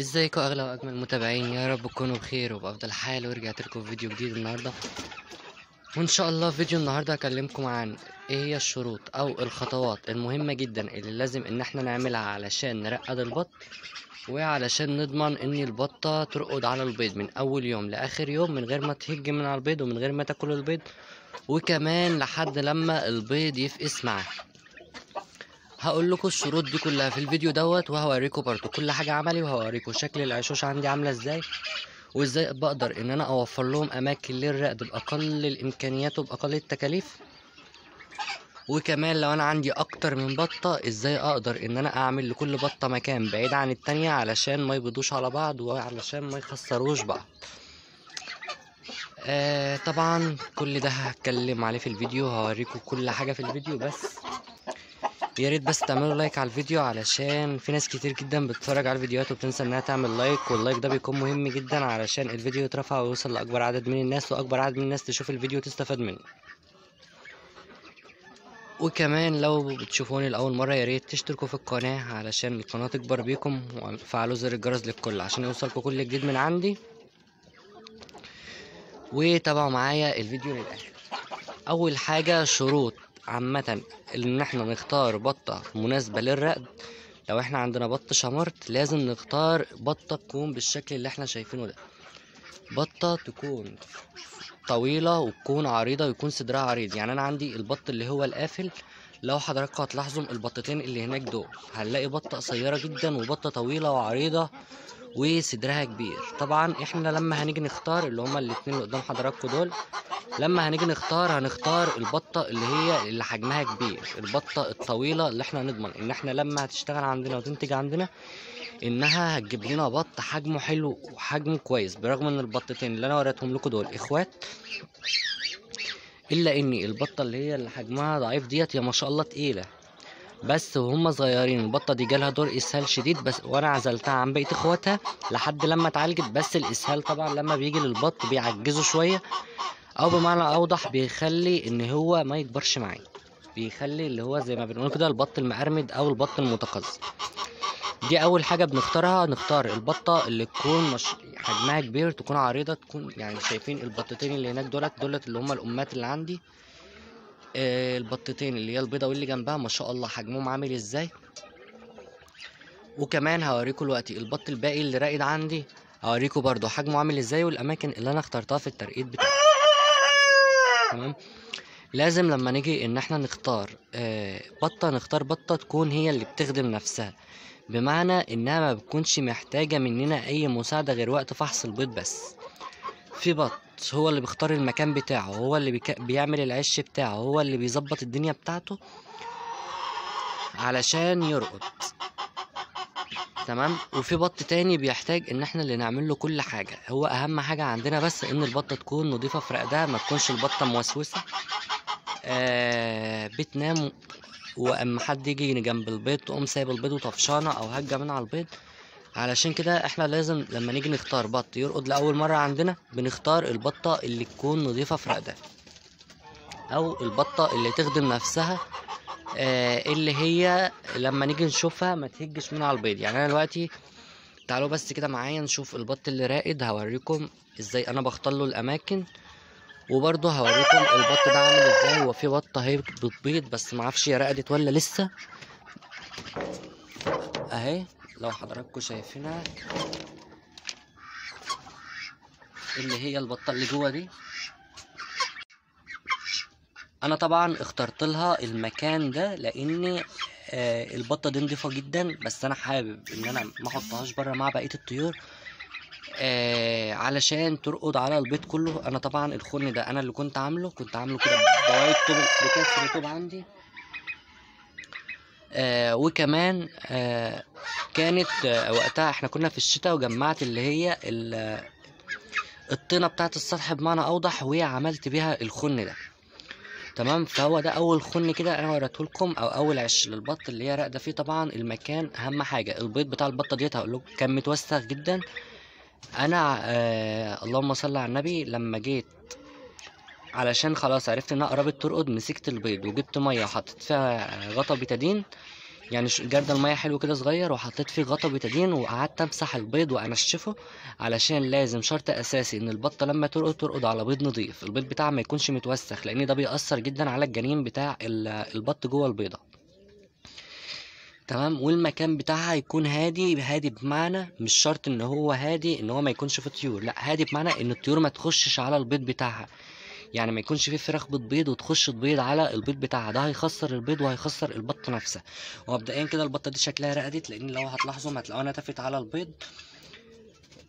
ازيكم اغلى واجمل متابعين يا رب تكونوا بخير وبافضل حال. ورجعت لكم فيديو جديد النهارده. وان شاء الله فيديو النهارده هكلمكم عن إيه هي الشروط أو الخطوات المهمة جدا اللي لازم ان إحنا نعملها علشان نرقد البط وعلشان نضمن ان البطة ترقد على البيض من اول يوم لاخر يوم من غير ما تهج من على البيض ومن غير ما تاكل البيض. وكمان لحد لما البيض يفقس معاه هقول لكم الشروط دي كلها في الفيديو دوت وهوريكم برضو كل حاجة عملي وهوريكم شكل العشوش عندي عاملة إزاي وإزاي بقدر إن أنا أوفر لهم أماكن للرقد بأقل الإمكانيات وبأقل التكاليف. وكمان لو أنا عندي أكتر من بطة إزاي أقدر إن أنا أعمل لكل بطة مكان بعيد عن التانية علشان ما يبيضوش على بعض وعلشان ما يخسروش بعض. آه طبعا كل ده هتكلم عليه في الفيديو هوريكم كل حاجة في الفيديو بس. يا ريت بس تعملوا like على الفيديو علشان في ناس كتير جدا بتتفرج على الفيديوهات وبتنسى إنها تعمل like وال like ده بيكون مهم جدا علشان الفيديو يترفع ويوصل لأكبر عدد من الناس وأكبر عدد من الناس تشوف الفيديو وتستفاد منه. وكمان لو بتشوفوني لأول مرة يا ريت تشتركوا في القناة علشان القناة تكبر بيكم وفعلوا زر الجرس للكل عشان يوصلكوا كل جديد من عندي. وتابعوا معايا الفيديو للآخر. أول حاجة شروط. عامة إن إحنا نختار بطة مناسبة للرقد لو إحنا عندنا بط شمرت لازم نختار بطة تكون بالشكل اللي إحنا شايفينه ده. بطة تكون طويلة وتكون عريضة ويكون صدرها عريض. يعني أنا عندي البط اللي هو القافل لو حضراتكم هتلاحظوا البطتين اللي هناك دول. هنلاقي بطة قصيرة جدا وبطة طويلة وعريضة. وصدرها كبير. طبعا إحنا لما هنيجي نختار اللي هما الاتنين اللي قدام حضراتكم دول لما هنيجي نختار هنختار البطة اللي هي اللي حجمها كبير البطة الطويلة اللي إحنا نضمن إن إحنا لما هتشتغل عندنا وتنتج عندنا إنها هتجيب لنا بط حجمه حلو وحجمه كويس برغم إن البطتين اللي أنا وريتهم لكم دول إخوات إلا ان البطة اللي هي اللي حجمها ضعيف ديت يا ما شاء الله تقيلة. بس وهم صغيرين. البطة دي جالها دور إسهال شديد بس وأنا عزلتها عن بقية إخواتها لحد لما اتعالجت. بس الإسهال طبعا لما بيجي للبط بيعجزه شوية. أو بمعنى أوضح بيخلي إن هو ما يكبرش معايا. بيخلي اللي هو زي ما بنقول كده البط المقرمد أو البط المتقزم دي أول حاجة بنختارها. نختار البطة اللي تكون مش حجمها كبير تكون عريضة تكون يعني شايفين البطتين اللي هناك دولت دولت اللي هم الأمهات اللي عندي. البطتين اللي هي البيضة واللي جنبها ما شاء الله حجمهم عامل إزاي. وكمان هوريكم دلوقتي البط الباقي اللي راقد عندي هوريكم برضو حجمه عامل إزاي والأماكن اللي أنا اخترتها في الترقيد بتاعي تمام؟ لازم لما نيجي إن إحنا نختار آه بطة نختار بطة تكون هي اللي بتخدم نفسها. بمعنى إنها ما بتكونش محتاجة مننا أي مساعدة غير وقت فحص البيض بس. في بط هو اللي بيختار المكان بتاعه هو اللي بيك... بيعمل العش بتاعه هو اللي بيظبط الدنيا بتاعته علشان يرقد. تمام؟ وفي بط تاني بيحتاج إن إحنا اللي نعمل له كل حاجة. هو أهم حاجة عندنا بس إن البطة تكون نظيفة في رقدها ما تكونش البطة موسوسة. آه بتنام وأما حد يجي جنب البيض تقوم سايب البيض وطفشانة أو هجة من على البيض علشان كده إحنا لازم لما نيجي نختار بط يرقد لأول مرة عندنا بنختار البطة اللي تكون نظيفة في رقدها. أو البطة اللي تخدم نفسها آه اللي هي لما نيجي نشوفها ما تهجش من على البيض. يعني أنا دلوقتي تعالوا بس كده معايا نشوف البط اللي راقد هوريكم إزاي أنا بختار له الأماكن. وبرضه هوريكم البط ده عامل إزاي هو في بطة أهي بتبيض بس معرفش هي رقدت ولا لسه. أهي. لو حضراتكم شايفينها اللي هي البطة اللي جوه دي. أنا طبعا اخترت لها المكان ده لأن آه البطة دي نضيفة جدا بس أنا حابب إن أنا ما أحطهاش بره مع بقية الطيور آه علشان ترقد على البيض كله. أنا طبعا الخن ده أنا اللي كنت عامله كنت عامله كده بوايد طوب بكسر طوب عندي. آه وكمان آه كانت آه وقتها إحنا كنا في الشتاء وجمعت اللي هي الطينة بتاعت السطح بمعنى أوضح وعملت بيها الخن ده. تمام؟ فهو ده أول خن كده أنا وريته لكم أو أول عش للبط اللي هي راقدة فيه. طبعا المكان أهم حاجة. البيض بتاع البطه ديت هقول لكم كان متوسخ جدا. أنا آه اللهم صل على النبي لما جيت علشان خلاص عرفت انها قربت ترقد مسكت البيض وجبت مية وحطيت فيها غطا بيتادين. يعني جردل الميه حلو كده صغير وحطيت فيه غطا بيتادين وقعدت امسح البيض وأنشفه علشان لازم شرط أساسي إن البطه لما ترقد ترقد على بيض نظيف البيض بتاعها ما يكونش متوسخ لأن ده بيأثر جدا على الجنين بتاع ال- البط جوه البيضة. تمام؟ والمكان بتاعها يكون هادي هادي بمعنى مش شرط إن هو هادي إن هو ما يكونش فيه طيور لأ هادي بمعنى إن الطيور ما تخشش على البيض بتاعها. يعني ما يكونش فيه فراخ بتبيض وتخش تبيض على البيض بتاعها. ده هيخسر البيض وهيخسر البطه نفسها ومبدئيا كده البطة دي شكلها رقدت لأن لو هتلاحظوا هتلاقوها نتفت على البيض.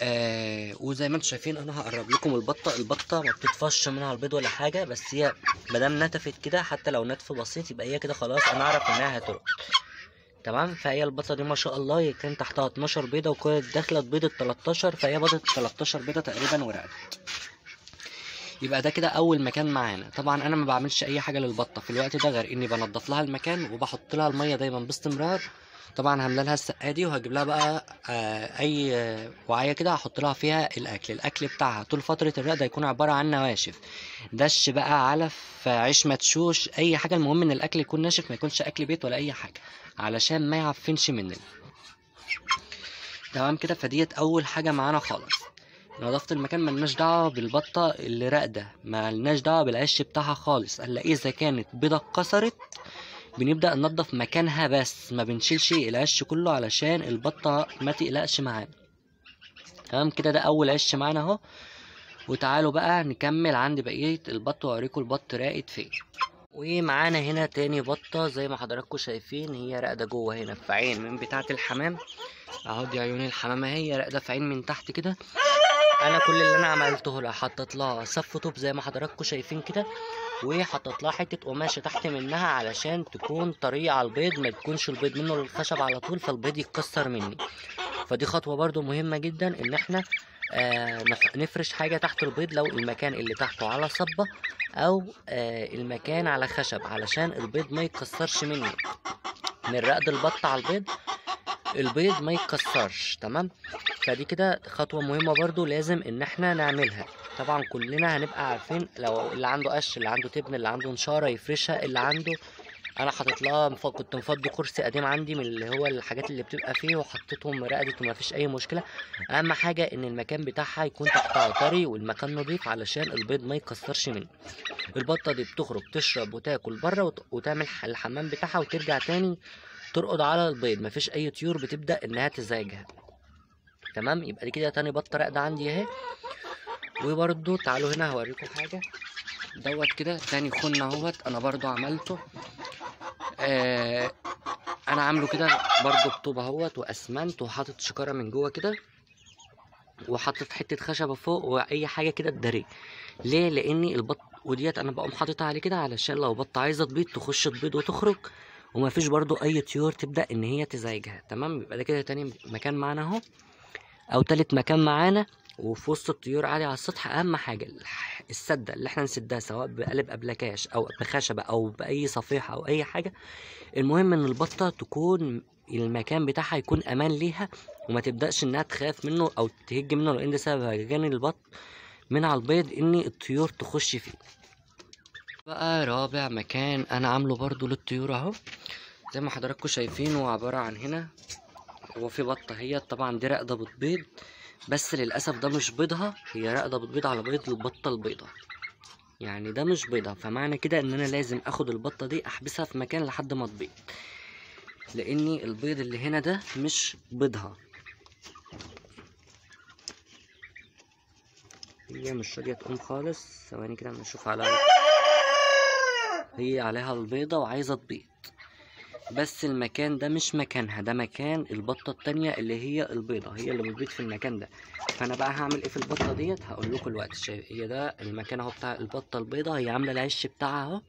آه وزي ما أنتم شايفين أنا هقرب لكم البطة. البطة ما بتطفش منها البيض ولا حاجة بس هي مادام نتفت كده حتى لو نتف بسيط يبقى هي كده خلاص أنا أعرف إنها هترقد. تمام؟ فهي البطة دي ما شاء الله كان تحتها 12 بيضة وكانت داخلة بيضة 13 فهي بيضت 13 بيضة تقريبا ورقدت. يبقى ده كده أول مكان معانا. طبعا أنا ما بعملش أي حاجة للبطة في الوقت ده غير إني بنضف لها المكان وبحط لها المية دايما باستمرار. طبعا هملى لها السقه دي وهجيب لها بقى آه أي آه، وعية كده هحط لها فيها الأكل. الأكل بتاعها طول فترة الرقده هيكون عبارة عن نواشف. دش بقى علف عيش مدشوش أي حاجة. المهم إن الأكل يكون ناشف ما يكونش أكل بيت ولا أي حاجة علشان ما يعفنش مننا. تمام كده؟ فديت أول حاجة معانا خالص. نظافة المكان ملناش دعوة بالبطة اللي راقدة. ملناش دعوة بالعش بتاعها خالص. إلا إذا كانت بيضة اتكسرت بنبدأ ننضف مكانها بس. ما بنشيلش العش كله علشان البطة ما تقلقش معانا. تمام؟ كده ده أول عش معانا أهو. وتعالوا بقى نكمل. عند بقية البط وأوريكم البط راقد فين. ومعانا هنا تاني بطة زي ما حضراتكم شايفين. هي راقدة جوه هنا في عين من بتاعة الحمام. أهو دي عيون الحمامة هي راقدة في عين من تحت كده. أنا كل اللي أنا عملته لها حطيت لها صف طوب زي ما حضراتكم شايفين كده وحطيت لها حتة قماشة تحت منها علشان تكون طريه على البيض ما تكونش البيض منه للخشب على طول فالبيض يتكسر مني. فدي خطوة برضو مهمة جدا إن إحنا آه نفرش حاجة تحت البيض لو المكان اللي تحته على صبة أو آه المكان على خشب علشان البيض ما يتكسرش مني. من رقد البط على البيض البيض ما يتكسرش تمام؟ فدي كده خطوة مهمة برضو لازم إن إحنا نعملها. طبعا كلنا هنبقى عارفين لو اللي عنده قش اللي عنده تبن اللي عنده نشارة يفرشها اللي عنده أنا حاطط لها كنت مفضي كرسي قديم عندي من اللي هو الحاجات اللي بتبقى فيه وحطيتهم رقدت وما فيش أي مشكلة. أهم حاجة إن المكان بتاعها يكون تحتها طري والمكان نظيف علشان البيض ما يتكسرش منه. البطة دي بتخرج تشرب وتاكل بره وت- وتعمل الحمام بتاعها وترجع تاني ترقد على البيض. مفيش أي طيور بتبدأ إنها تزعجها. تمام؟ يبقى دي كده تاني بطه راقده عندي اهي. وبرضو تعالوا هنا هوريكم حاجة. دوت كده تاني خن اهوت أنا برضو عملته. آه أنا عامله كده برضو بطوب اهوت واسمنت وحاطط شكارة من جوه كده. وحاطط حتة خشبة فوق وأي حاجة كده تداريه ليه؟ لأني البط وديت أنا بقوم حاططها عليه كده علشان لو بطة عايزة تبيض تخش تبيض وتخرج. ومفيش برضو أي طيور تبدأ إن هي تزعجها. تمام؟ يبقى ده كده تاني مكان معانا أهو. أو تالت مكان معانا وفي وسط الطيور عالي على السطح أهم حاجة السدة اللي إحنا نسدها سواء بقلب ابلكاش أو بخشبه أو بأي صفيحة أو أي حاجة. المهم إن البطة تكون المكان بتاعها يكون أمان ليها وما تبدأش إنها تخاف منه أو تهج منه لأن ده سبب هجان البط من على البيض إن الطيور تخش فيه. بقى رابع مكان أنا عامله برضو للطيور أهو. زي ما حضراتكم شايفين هو عبارة عن هنا. هو في بطة هي طبعا دي راقدة بتبيض بس للأسف ده مش بيضها هي راقدة بتبيض على بيض البطة البيضة يعني ده مش بيضها فمعنى كده إن أنا لازم آخد البطة دي أحبسها في مكان لحد ما تبيض. لأني البيض اللي هنا ده مش بيضها. هي مش راضية تقوم خالص. ثواني كده اما نشوف عليها. هي عليها البيضة وعايزة تبيض. بس المكان ده مش مكانها ده مكان البطة التانية اللي هي البيضة هي اللي بتبيض في المكان ده. فأنا بقى هعمل إيه في البطة ديت؟ هقول لكم الوقت. شايف هي ده المكان أهو بتاع البطة البيضة هي عاملة العش بتاعها أهو.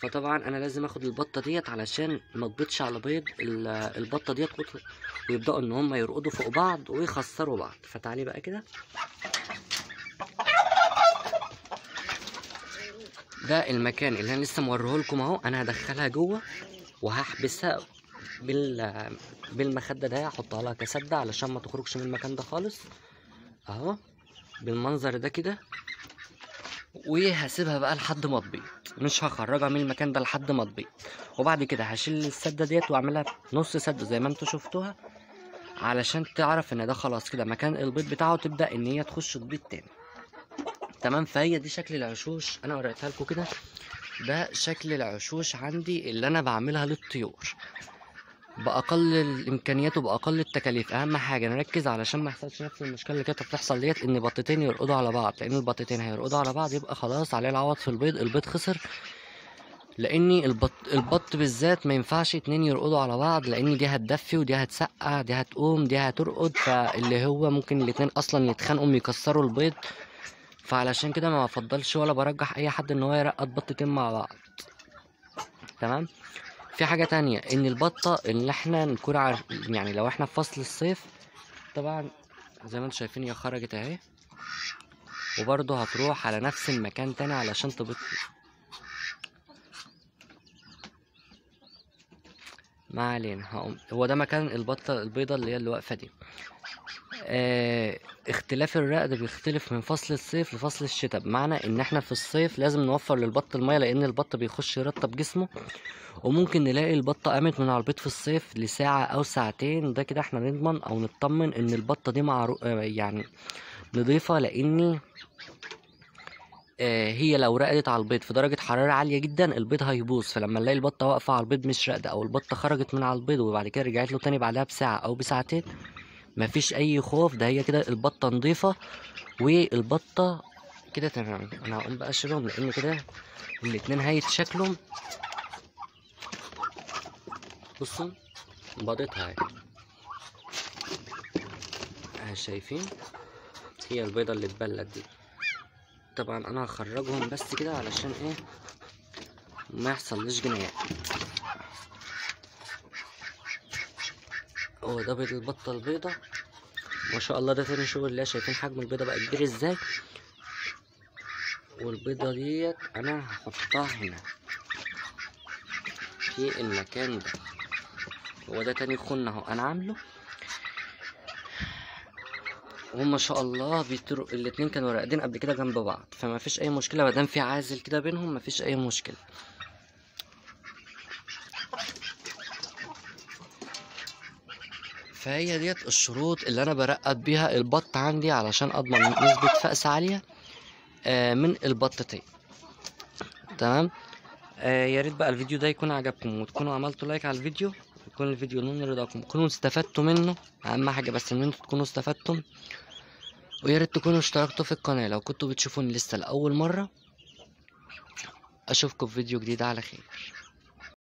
فطبعا أنا لازم آخد البطة ديت علشان ما تبيضش على بيض ال- البطة ديت ويبدأوا إن هم يرقدوا فوق بعض ويخسروا بعض. فتعالي بقى كده. ده المكان اللي أنا لسه موريهولكم أهو. أنا هدخلها جوه. وهحبسها بال بالمخدة ده هحطها لها كسدة علشان ما تخرجش من المكان ده خالص. اهو بالمنظر ده كده. وهسيبها بقى لحد ما تبيض. مش هخرجها من المكان ده لحد ما تبيض. وبعد كده هشيل السدة ديت وأعملها نص سد زي ما أنتوا شفتوها علشان تعرف إن ده خلاص كده مكان البيض بتاعه تبدا إن هي تخش تبيض تاني. تمام؟ فهي دي شكل العشوش. أنا وريتها لكم كده. ده شكل العشوش عندي اللي أنا بعملها للطيور. بأقل الإمكانيات وبأقل التكاليف. أهم حاجة نركز علشان ما يحصلش نفس المشكلة اللي كانت بتحصل ديت إن بطتين يرقدوا على بعض. لأن البطتين هيرقدوا على بعض يبقى خلاص عليه العوض في البيض البيض خسر. لأني البط البط بالذات ما ينفعش اتنين يرقدوا على بعض لأن دي هتدفي ودي هتسقع دي هتقوم دي هترقد. فاللي هو ممكن الاتنين أصلا يتخانقوا يكسروا البيض. فعلشان كده ما بفضلش ولا برجح أي حد إن هو يرقد بطتين مع بعض. تمام؟ في حاجة تانية إن البطة اللي إحنا نكون عارف يعني لو إحنا في فصل الصيف طبعا زي ما أنتم شايفين هي خرجت أهي. وبرضه هتروح على نفس المكان تاني علشان تبط ما علينا هقوم. هو ده مكان البطة البيضة اللي هي اللي واقفة دي. آه اختلاف الرقد بيختلف من فصل الصيف لفصل الشتاء بمعنى إن إحنا في الصيف لازم نوفر للبط المية لأن البط بيخش يرطب جسمه وممكن نلاقي البطة قامت من على البيض في الصيف لساعة أو ساعتين ده كده إحنا نضمن أو نطمن إن البطة دي معرو... آه يعني نضيفة لاني آه هي لو رقدت على البيض في درجة حرارة عالية جدا البيض هيبوظ فلما نلاقي البطة واقفة على البيض مش راقدة أو البطة خرجت من على البيض وبعد كده رجعت له تاني بعدها بساعة أو بساعتين مفيش أي خوف ده هي كده البطة نظيفة والبطة كده تمام. أنا هقوم بقى أشيلهم لأن كده الاتنين هيتشكلوا بصوا بيضتها أهي. أهي شايفين؟ هي البيضة اللي اتبلت دي. طبعا أنا هخرجهم بس كده علشان إيه؟ ما يحصلش جنايات. هو ده بيض البطة البيضة. ما شاء الله ده تاني شغل الله شايفين حجم البيضة بقى كبير إزاي. والبيضة ديت أنا هحطها هنا في المكان ده. هو ده تاني خن أهو أنا عامله. وما شاء الله بيطروا الاتنين كانوا راقدين قبل كده جنب بعض. فما فيش أي مشكلة ما دام في عازل كده بينهم ما فيش أي مشكلة. فهي ديت الشروط اللي أنا برقد بيها البط عندي علشان أضمن نسبة فقس عالية آه من البطتين. تمام؟ آه يا ريت بقى الفيديو ده يكون عجبكم وتكونوا عملتوا like على الفيديو يكون الفيديو نال رضاكم تكونوا استفدتوا منه أهم حاجة بس إن أنتوا تكونوا استفدتم ويا ريت تكونوا اشتركتوا في القناة لو كنتوا بتشوفوني لسه لأول مرة. أشوفكم في فيديو جديد على خير.